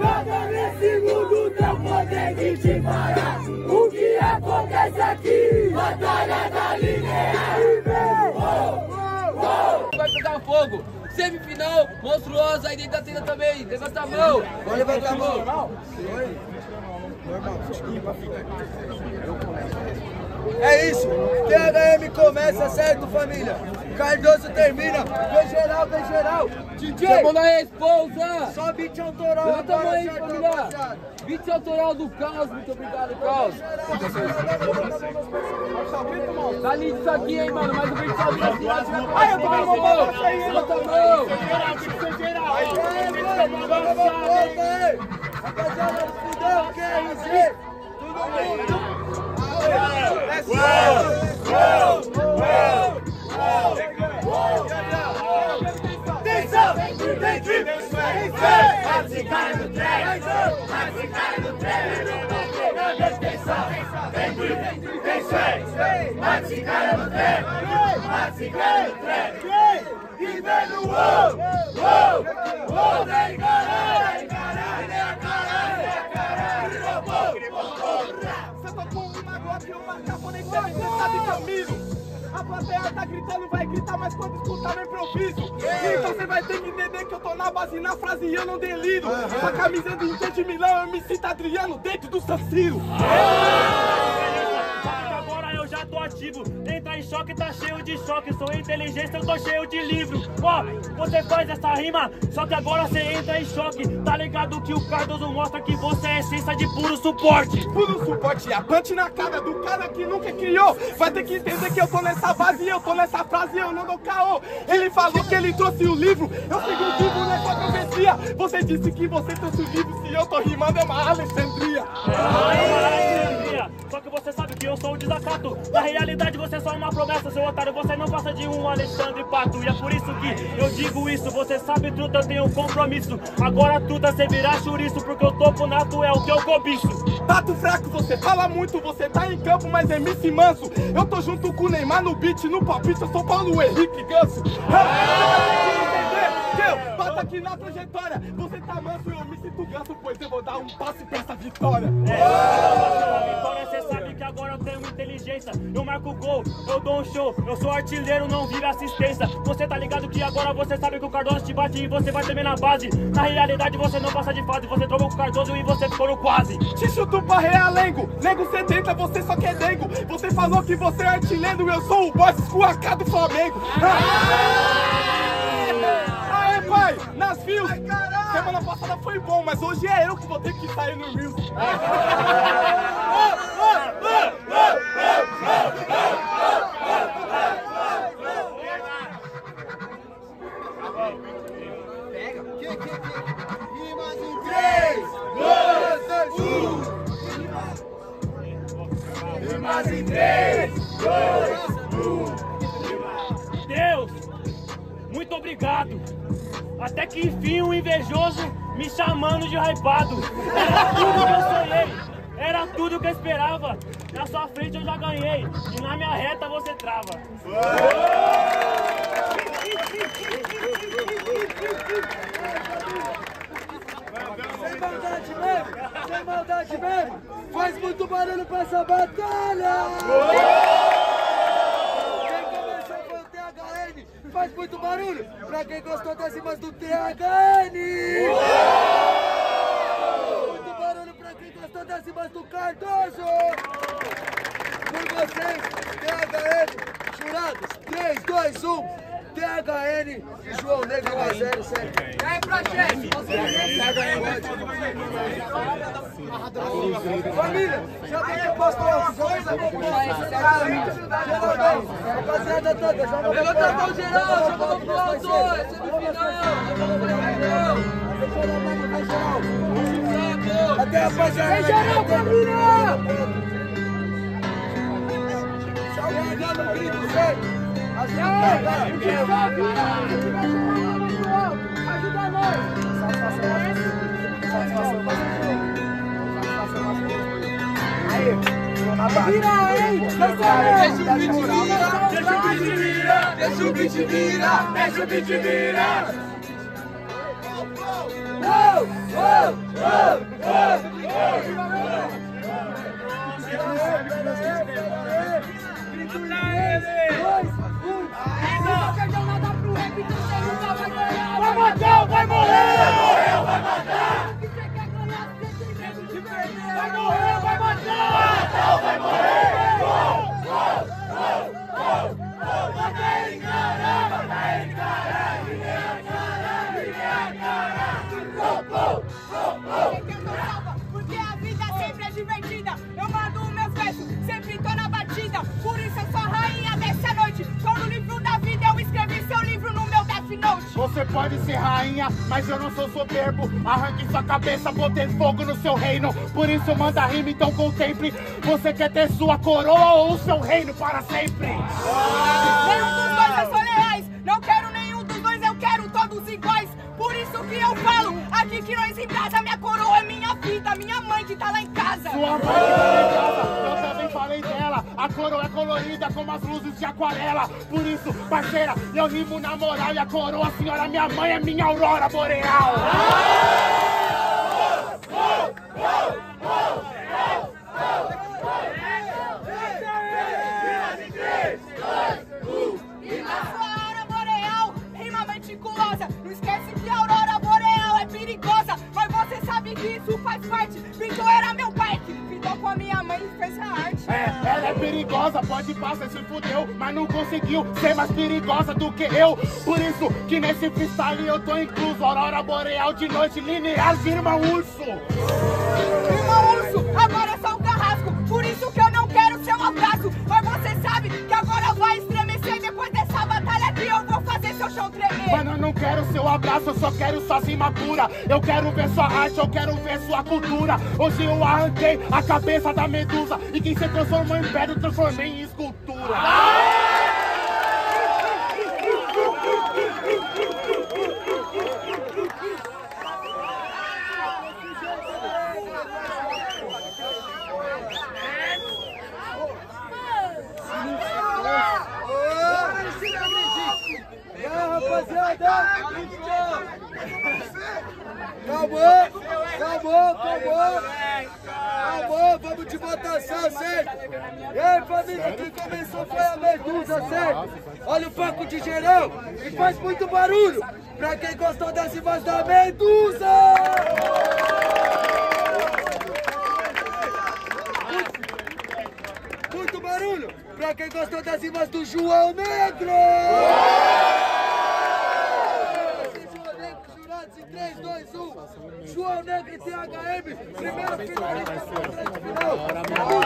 Nada nesse mundo não consegue te parar. O que acontece aqui? Batalha da linear. Vai pegar fogo. Semifinal, monstruosa, aí dentro da cena também. Levanta a mão. Pode levantar a mão. É isso. THM começa, certo, família? Cardoso termina. Vem geral, vem geral. DJ, Chamou na responsa. só beat autoral Levanta a mão aí, família. Beat autoral do Caos. Muito obrigado, Caos. Tá lindo isso aqui, hein, mano. Mas o beat assim, de Ai, eu tô com a mão. Levanta a mão. Rapaziada, fudeu, QRZ. Tudo bem? Tem fé! Mas esse cara no trem! Mas esse cara no trem! E vem no uou! Uou! Uou! Vem caralho! Caralho! Caralho! Caralho! Você tocou uma Glock e uma japonês, você sabe que eu miro. A plateia tá gritando, vai gritar, mas quando escutar no improviso. Então você vai ter que entender que eu tô na base, na frase e eu não deliro. A camisa do Inter de Milão, eu me sinto Adriano dentro do San Siro. Entra em choque, tá cheio de choque. Sou inteligência, eu tô cheio de livro. Ó, você faz essa rima, só que agora você entra em choque. Tá ligado que o Cardoso mostra que você é essência de puro suporte. Puro suporte, a punch na cara do cara que nunca criou. Vai ter que entender que eu tô nessa base, eu tô nessa frase, eu não dou caô. Ele falou que ele trouxe o livro, eu sigo o livro nessa profecia. Você disse que você trouxe o livro, se eu tô rimando é uma Alexandria. Só que você sabe que eu sou o desacato. Na realidade, você é só uma promessa, seu otário. Você não passa de um Alexandre Pato. E é por isso que eu digo isso. Você sabe, truta, eu tenho compromisso. Agora, truta, você virar chouriço. Porque o topo nato é o que eu cobiço. Tato fraco, você fala muito, você tá em campo, mas é MC manso. Eu tô junto com o Neymar no beat, no palpite, eu sou Paulo Henrique Ganso. Ah, entender que eu bato aqui na trajetória. Você tá manso, eu me sinto ganso, pois eu vou dar um passe pra essa vitória. É, Vitória, você sabe inteligência. Eu marco gol, eu dou um show. Eu sou artilheiro, não vive assistência. Você tá ligado que agora você sabe que o Cardoso te bate e você vai tremer na base. Na realidade, você não passa de fase. Você trocou com o Cardoso e você ficou no quase. Te chuto pra realengo, nego 70, você só quer dengo. Você falou que você é artilheiro, eu sou o boss com a K do Flamengo. Aê, pai, nas fios. Semana passada foi bom, mas hoje é eu que vou ter que sair no Reels. Rimas em 3, 2, 1. Rimas em 3, 2, 1. Deus, muito obrigado. Até que enfim um invejoso me chamando de hypado. Era tudo que eu sonhei. Era tudo que eu esperava. Na sua frente eu já ganhei. E na minha reta você trava. maldade mesmo. Faz muito barulho pra essa batalha. Quem começou foi o THN. Faz muito barulho pra quem gostou das rimas do THN. Muito barulho pra quem gostou das rimas do Cardoso. Por vocês, THN, jurados, 3, 2, 1. THN e João Negro 1 a 0, sério. E aí, projeto? Família, já tem que postar vamos acompanhar. Geralmente, rapaziada toda, já vou Levanta a mão geral, chama o pro alto, é semifinal. Até rapaziada. Vem geral, família! Salve, grito, sério. Ajuda nós! Vira, hein? Deixa o beat virar! Deixa o beat virar! Deixa o beat virar! Deixa o beat virar! Uou! Uou! Uou! rainha, mas eu não sou soberbo. Arranque sua cabeça, botei fogo no seu reino. Por isso manda rima, então contemple. Você quer ter sua coroa ou seu reino para sempre? Nenhum dos dois é só leais. Não quero nenhum dos dois, eu quero todos iguais. Por isso que eu falo, aqui que nós em casa, minha coroa é minha vida, minha mãe que tá lá em casa. Sua mãe coroa é colorida como as luzes de aquarela. Por isso, parceira, eu rimo na moral. E a coroa, senhora, minha mãe é minha aurora boreal. Ela é perigosa, pode passar, se fudeu, mas não conseguiu ser mais perigosa do que eu. Por isso que nesse freestyle eu tô incluso. Aurora boreal de noite linear, firma urso. Irmão urso, abraço, eu só quero sua cima pura. Eu quero ver sua arte, eu quero ver sua cultura. Hoje eu arranquei a cabeça da medusa. E quem se transformou em pedra, transformei em escultura. E Acabou, acabou, acabou. Acabou, vamos de votação, certo? E aí, família, quem começou foi a Medusa, certo? Olha o paco de geral e faz muito barulho pra quem gostou das rimas da Medusa! Muito barulho pra quem gostou das rimas do João Negro! João Negro, jurados em 3, 2, 1. João Negro e THM, primeiro finalista final.